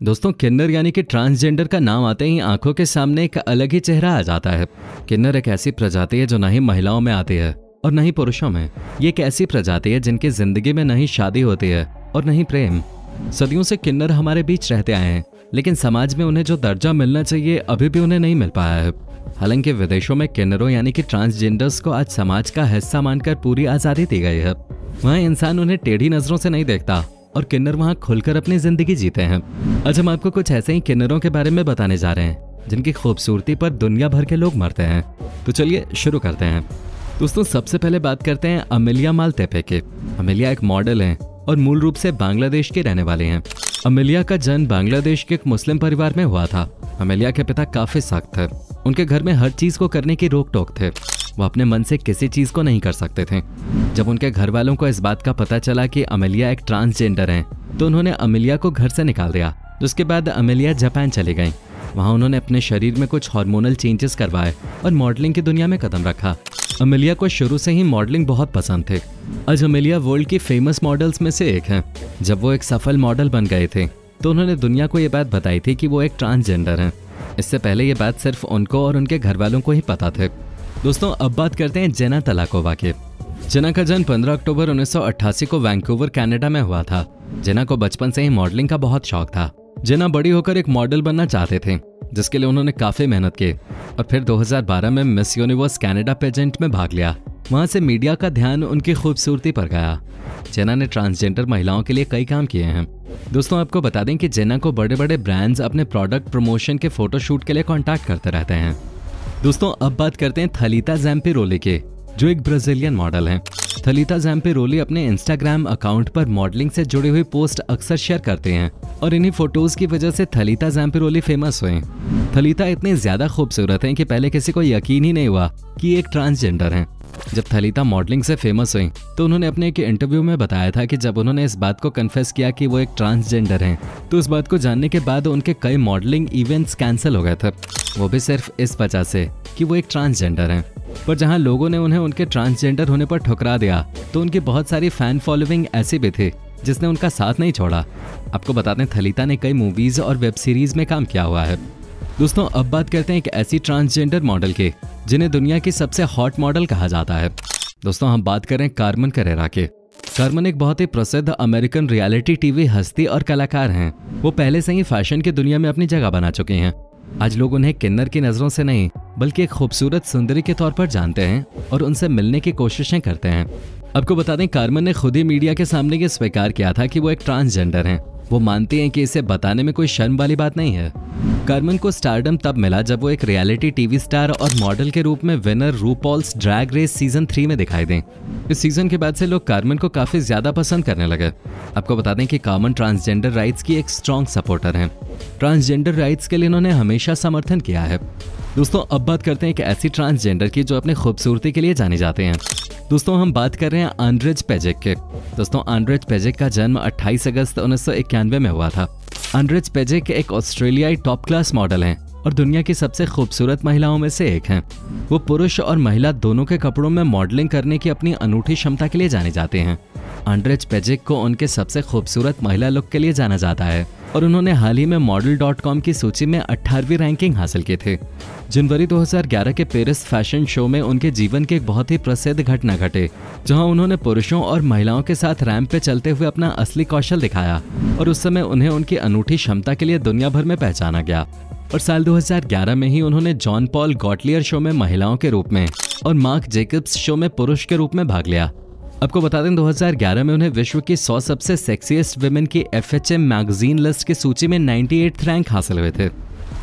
दोस्तों, किन्नर यानी कि ट्रांसजेंडर का नाम आते ही आँखों के सामने एक अलग ही चेहरा आ जाता है। किन्नर एक ऐसी प्रजाति है जो न ही महिलाओं में आती है और न ही पुरुषों में। ये एक ऐसी प्रजाति है जिनकी ज़िंदगी में न ही शादी होती है और न ही प्रेम। सदियों से किन्नर हमारे बीच रहते आए हैं, लेकिन समाज में उन्हें जो दर्जा मिलना चाहिए, अभी भी उन्हें नहीं मिल पाया है। हालाँकि विदेशों में किन्नरों यानी कि ट्रांसजेंडर्स को आज समाज का हिस्सा मानकर पूरी आज़ादी दी गई है। वहाँ इंसान उन्हें टेढ़ी नज़रों से नहीं देखता और किन्नर वहाँ खुलकर अपनी ज़िंदगी जीते हैं। आज हम आपको कुछ ऐसे ही किन्नरों के बारे में बताने जा रहे हैं, जिनकी खूबसूरती पर दुनिया भर के लोग मरते हैं। तो चलिए शुरू करते हैं। दोस्तों, सबसे पहले बात करते हैं अमिलिया माल तेपे के। अमिलिया एक मॉडल है और मूल रूप से बांग्लादेश के रहने वाले हैं। अमिलिया का जन्म बांग्लादेश के एक मुस्लिम परिवार में हुआ था। अमिलिया के पिता काफ़ी सख्त थे। उनके घर में हर चीज़ को करने की रोक टोक थे। वो अपने मन से किसी चीज़ को नहीं कर सकते थे। जब उनके घर वालों को इस बात का पता चला कि अमेलिया एक ट्रांसजेंडर है तो उन्होंने अमेलिया को घर से निकाल दिया। उसके बाद अमेलिया जापान चली गई। वहाँ उन्होंने अपने शरीर में कुछ हार्मोनल चेंजेस करवाए और मॉडलिंग की दुनिया में कदम रखा। अमेलिया को शुरू से ही मॉडलिंग बहुत पसंद थे। आज अमेलिया वर्ल्ड की फ़ेमस मॉडल्स में से एक है। जब वो एक सफल मॉडल बन गए थे तो उन्होंने दुनिया को ये बात बताई थी कि वो एक ट्रांसजेंडर हैं। इससे पहले ये बात सिर्फ़ उनको और उनके घर वालों को ही पता थे। दोस्तों, अब बात करते हैं जेना तलाकोवा के। जेना का जन्म 15 अक्टूबर 1988 को वैंकूवर, कनाडा में हुआ था। जेना को बचपन से ही मॉडलिंग का बहुत शौक था। जेना बड़ी होकर एक मॉडल बनना चाहते थे, जिसके लिए उन्होंने काफ़ी मेहनत की। और फिर 2012 में मिस यूनिवर्स कनाडा पेजेंट में भाग लिया। वहाँ से मीडिया का ध्यान उनकी खूबसूरती पर गया। जेना ने ट्रांसजेंडर महिलाओं के लिए कई काम किए हैं। दोस्तों, आपको बता दें कि जेना को बड़े बड़े ब्रांड्स अपने प्रोडक्ट प्रमोशन के फोटोशूट के लिए कॉन्टैक्ट करते रहते हैं। दोस्तों, अब बात करते हैं थलीता जैम्पिरोली के, जो एक ब्राजीलियन मॉडल हैं। थलीता जैम्पिरोली अपने इंस्टाग्राम अकाउंट पर मॉडलिंग से जुड़े हुए पोस्ट अक्सर शेयर करते हैं, और इन्हीं फ़ोटोज़ की वजह से थलीता जैम्पेरोले फ़ेमस हुए थलिता इतने ज़्यादा खूबसूरत हैं कि पहले किसी को यकीन ही नहीं हुआ कि एक ट्रांसजेंडर हैं। जब थलीता मॉडलिंग से फ़ेमस हुई तो उन्होंने अपने एक इंटरव्यू में बताया था कि जब उन्होंने इस बात को कन्फेस किया कि वो एक ट्रांसजेंडर हैं तो उस बात को जानने के बाद उनके कई मॉडलिंग इवेंट्स कैंसिल हो गए थे। वो भी सिर्फ़ इस वजह से कि वो एक ट्रांसजेंडर हैं। पर जहाँ लोगों ने उन्हें उनके ट्रांसजेंडर होने पर ठुकरा दिया तो उनकी बहुत सारी फ़ैन फॉलोइंग ऐसी भी थी, जिसने उनका साथ नहीं छोड़ा। आपको बताते हैं, थलीता ने कई मूवीज़ और वेब सीरीज़ में काम किया हुआ है। दोस्तों, अब बात करते हैं एक ऐसी ट्रांसजेंडर मॉडल की, जिन्हें दुनिया की सबसे हॉट मॉडल कहा जाता है। दोस्तों, हम बात करें कार्मन करेरा के। कार्मन एक बहुत ही प्रसिद्ध अमेरिकन रियलिटी टीवी हस्ती और कलाकार हैं। वो पहले से ही फ़ैशन की दुनिया में अपनी जगह बना चुके हैं। आज लोग उन्हें किन्नर की नज़रों से नहीं, बल्कि एक खूबसूरत सुंदरी के तौर पर जानते हैं और उनसे मिलने की कोशिशें करते हैं। आपको बता दें कार्मन ने खुद ही मीडिया के सामने ये स्वीकार किया था कि वो एक ट्रांसजेंडर हैं। वो मानती हैं कि इसे बताने में कोई शर्म वाली बात नहीं है। कार्मन को स्टारडम तब मिला जब वो एक रियलिटी टीवी स्टार और मॉडल के रूप में winner RuPaul's drag race season three में दिखाई दें। इस सीज़न के बाद से लोग कार्मन को काफ़ी ज़्यादा पसंद करने लगे। आपको बता दें कि कार्मन ट्रांसजेंडर राइट्स की एक स्ट्रॉन्ग सपोर्टर हैं। ट्रांसजेंडर राइट्स के लिए इन्होंने हमेशा समर्थन किया है। दोस्तों, अब बात करते हैं एक ऐसी ट्रांसजेंडर की जो अपनी खूबसूरती के लिए जाने जाते हैं। दोस्तों, हम बात कर रहे हैं आंड्रेज पेजेक के। दोस्तों आंड्रेज पेजेक का जन्म 28 अगस्त उन्नीस सौ इक्यानवे में हुआ था। आंड्रेज पेजेक एक ऑस्ट्रेलियाई टॉप क्लास मॉडल हैं और दुनिया की सबसे खूबसूरत महिलाओं में से एक हैं। वो पुरुष और महिला दोनों के कपड़ों में मॉडलिंग करने की अपनी अनूठी क्षमता के लिए जाने जाते हैं। आंड्रेज पेजेक को उनके सबसे खूबसूरत महिला लुक के लिए जाना जाता है और उन्होंने हाल ही में मॉडल डॉट कॉम की सूची में अठारहवीं रैंकिंग हासिल की थी। जनवरी 2011 के पेरिस फ़ैशन शो में उनके जीवन की एक बहुत ही प्रसिद्ध घटना घटे, जहाँ उन्होंने पुरुषों और महिलाओं के साथ रैंप पे चलते हुए अपना असली कौशल दिखाया और उस समय उन्हें उनकी अनूठी क्षमता के लिए दुनिया भर में पहचाना गया। और साल 2011 में ही उन्होंने जॉन पॉल गॉटलियर शो में महिलाओं के रूप में और मार्क जेकब्स शो में पुरुष के रूप में भाग लिया। आपको बता दें 2011 में उन्हें विश्व की 100 सबसे सेक्सीएस्ट वुमेन की एफएचएम मैगजीन लिस्ट की सूची में 98 रैंक हासिल हुए थे।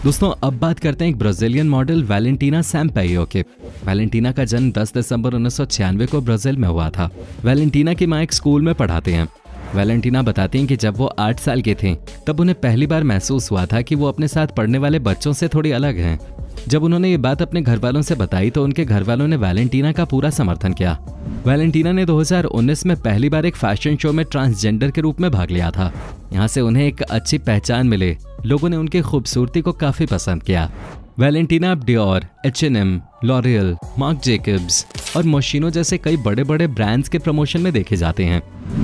दोस्तों, अब बात करते हैं एक ब्राजीलियन मॉडल वैलेंटीना सैम्पेयो के। वैलेंटीना का जन्म 10 दिसंबर उन्नीस सौ छियानवे को ब्राज़ील में हुआ था। वैलेंटीना की माँ एक स्कूल में पढ़ाते हैं। वैलेंटीना बताती हैं कि जब वो आठ साल के थे, तब उन्हें पहली बार महसूस हुआ था कि वो अपने साथ पढ़ने वाले बच्चों से थोड़ी अलग हैं। जब उन्होंने ये बात अपने घर वालों से बताई तो उनके घर वालों ने वैलेंटीना का पूरा समर्थन किया। वैलेंटीना ने 2019 में पहली बार एक फ़ैशन शो में ट्रांसजेंडर के रूप में भाग लिया था। यहाँ से उन्हें एक अच्छी पहचान मिले। लोगों ने उनकी खूबसूरती को काफ़ी पसंद किया। Valentina Dior H N M L'Oreal Marc Jacobs और मशीनों जैसे कई बड़े बड़े ब्रांड्स के प्रमोशन में देखे जाते हैं।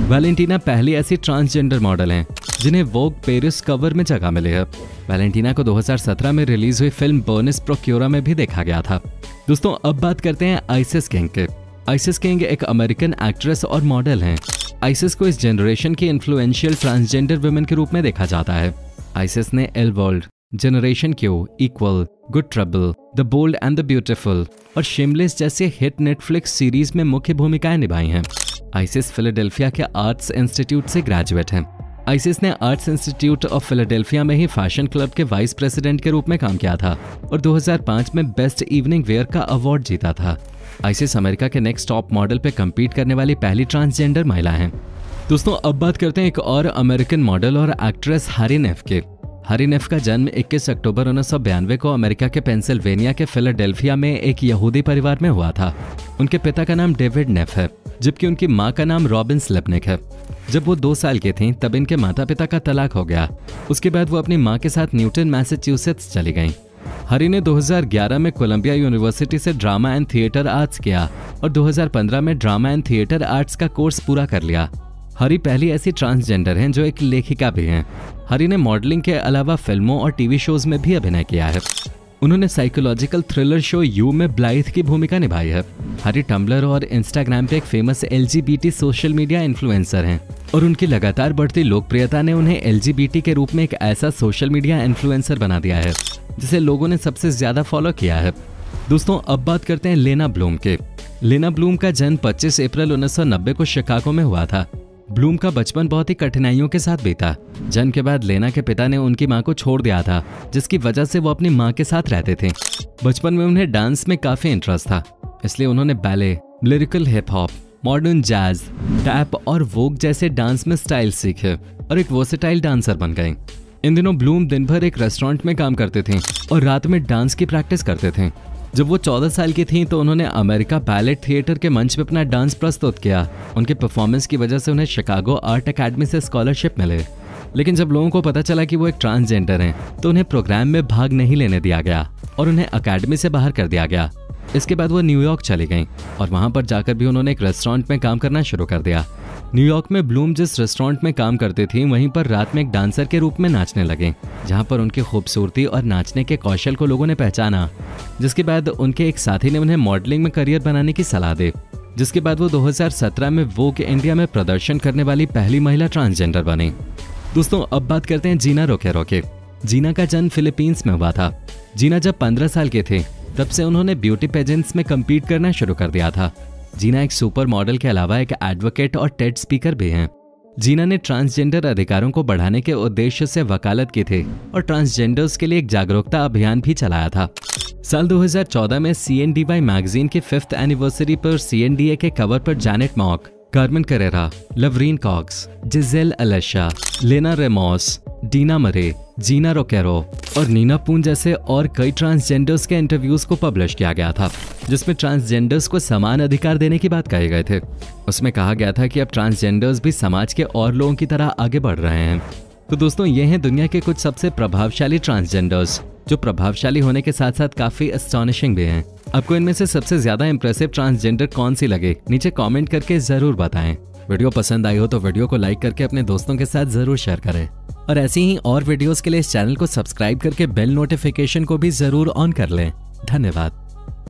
वैलेंटीना पहली ऐसी ट्रांसजेंडर मॉडल हैं, जिन्हें वोग पेरिस कवर में जगह मिली है। वैलेंटीना को 2017 में रिलीज़ हुई फ़िल्म बोनिस प्रोक्योरा में भी देखा गया था। दोस्तों, अब बात करते हैं आइसिस किंग के। आइसिस किंग एक अमेरिकन एक्ट्रेस और मॉडल हैं। आइसिस को इस जनरेशन की इन्फ्लुएंशियल ट्रांसजेंडर वुमेन के रूप में देखा जाता है। आइसिस ने L world generation Q equal good trouble the bold and the beautiful और शिमलेस जैसे हिट नेटफ्लिक्स सीरीज़ में मुख्य भूमिकाएँ निभाई हैं। आइसिस फिलाडेल्फिया के आर्ट्स इंस्टीट्यूट से ग्रेजुएट हैं। आइसिस ने आर्ट्स इंस्टीट्यूट ऑफ़ फिलाडेल्फिया में ही फ़ैशन क्लब के वाइस प्रेसिडेंट के रूप में काम किया था और 2005 में बेस्ट इवनिंग वेयर का अवार्ड जीता था। आइसिस अमेरिका के नेक्स्ट टॉप मॉडल पे कम्पीट करने वाली पहली ट्रांसजेंडर महिला हैं। दोस्तों, अब बात करते हैं एक और अमेरिकन मॉडल और एक्ट्रेस हारी नेफ के। हरीनेफ का जन्म 21 अक्टूबर उन्नीस को अमेरिका के पेंसिल्वेनिया के फिलाडेल्फिया में एक यहूदी परिवार में हुआ था। उनके पिता का नाम डेविड नेफ है, जबकि उनकी माँ का नाम रॉबिन स्लेपनिक है। जब वो दो साल की थीं, तब इनके माता पिता का तलाक हो गया। उसके बाद वो अपनी माँ के साथ न्यूटन मैसेच्यूसेट्स चली गईं। हरी ने 2011 में कोलंबिया यूनिवर्सिटी से ड्रामा एंड थिएटर आर्ट्स किया और 2015 में ड्रामा एंड थिएटर आर्ट्स का कोर्स पूरा कर लिया। हरी पहली ऐसी ट्रांसजेंडर हैं जो एक लेखिका भी हैं। हरी ने मॉडलिंग के अलावा फ़िल्मों और टीवी शोज़ में भी अभिनय किया है। उन्होंने साइकोलॉजिकल थ्रिलर शो यू में ब्लाइथ की भूमिका निभाई है। हरी टम्बलर और इंस्टाग्राम पे एक फ़ेमस एल सोशल मीडिया इन्फ्लुएंसर हैं और उनकी लगातार बढ़ती लोकप्रियता ने उन्हें एलजीबीटी के रूप में एक ऐसा सोशल मीडिया इन्फ्लुएंसर बना दिया है, जिसे लोगों ने सबसे ज़्यादा फॉलो किया है। दोस्तों, अब बात करते हैं लेना ब्लूम के। लेना ब्लूम का जन्म 25 अप्रैल 1990 को शिकागो में हुआ था। ब्लूम का बचपन बहुत ही कठिनाइयों के साथ बीता। जन्म के बाद लेना के पिता ने उनकी माँ को छोड़ दिया था, जिसकी वजह से वो अपनी माँ के साथ रहते थे। बचपन में उन्हें डांस में काफ़ी इंटरेस्ट था, इसलिए उन्होंने ballet lyrical hip hop modern jazz tap और वोक जैसे डांस में स्टाइल सीखे और एक वर्सेटाइल डांसर बन गए इन दिनों ब्लूम दिन भर एक रेस्टोरेंट में काम करते थे और रात में डांस की प्रैक्टिस करते थे। जब वो 14 साल की थी तो उन्होंने अमेरिका बैलेट थिएटर के मंच पे अपना डांस प्रस्तुत किया। उनके परफॉर्मेंस की वजह से उन्हें शिकागो आर्ट अकेडमी से स्कॉलरशिप मिले। लेकिन जब लोगों को पता चला कि वो एक ट्रांसजेंडर हैं तो उन्हें प्रोग्राम में भाग नहीं लेने दिया गया और उन्हें अकेडमी से बाहर कर दिया गया। इसके बाद वो न्यूयॉर्क चली गईं और वहाँ पर जाकर भी उन्होंने एक रेस्टोरेंट में काम करना शुरू कर दिया। न्यूयॉर्क में ब्लूम जिस रेस्टोरेंट में काम करते थे, वहीं पर रात में एक डांसर के रूप में नाचने लगे, जहाँ पर उनकी खूबसूरती और नाचने के कौशल को लोगों ने पहचाना, जिसके बाद उनके एक साथी ने उन्हें मॉडलिंग में करियर बनाने की सलाह दी, जिसके बाद वो 2017 में वो के इंडिया में प्रदर्शन करने वाली पहली महिला ट्रांसजेंडर बनी। दोस्तों, अब बात करते हैं जीना रोके रोके। जीना का जन्म फिलीपींस में हुआ था। जीना जब 15 साल के थे, तब से उन्होंने ब्यूटी पेजेंट्स में कम्पीट करना शुरू कर दिया था। जीना एक सुपर मॉडल के अलावा एक एडवोकेट और टेड स्पीकर भी हैं। जीना ने ट्रांसजेंडर अधिकारों को बढ़ाने के उद्देश्य से वकालत की थी और ट्रांसजेंडर्स के लिए एक जागरूकता अभियान भी चलाया था। साल 2014 में सी एन डी मैगजीन की फिफ्थ एनिवर्सरी पर सी के कवर पर Janet Mock Carmen Carrera Laverne Cox Gisele Alicea Leyna Ramous Dina मरे जीना रोकेरो और नीना पून जैसे और कई ट्रांसजेंडर्स के इंटरव्यूज़ को पब्लिश किया गया था, जिसमें ट्रांसजेंडर्स को समान अधिकार देने की बात कहे गए थे। उसमें कहा गया था कि अब ट्रांसजेंडर्स भी समाज के और लोगों की तरह आगे बढ़ रहे हैं। तो दोस्तों, ये हैं दुनिया के कुछ सबसे प्रभावशाली ट्रांसजेंडर्स जो प्रभावशाली होने के साथ साथ काफ़ी अस्टॉनिशिंग भी हैं। आपको इनमें से सबसे ज़्यादा इम्प्रेसिव ट्रांसजेंडर कौन सी लगे? नीचे कमेंट करके ज़रूर बताएँ। वीडियो पसंद आई हो तो वीडियो को लाइक करके अपने दोस्तों के साथ ज़रूर शेयर करें। और ऐसी ही और वीडियोस के लिए इस चैनल को सब्सक्राइब करके बेल नोटिफिकेशन को भी ज़रूर ऑन कर लें। धन्यवाद।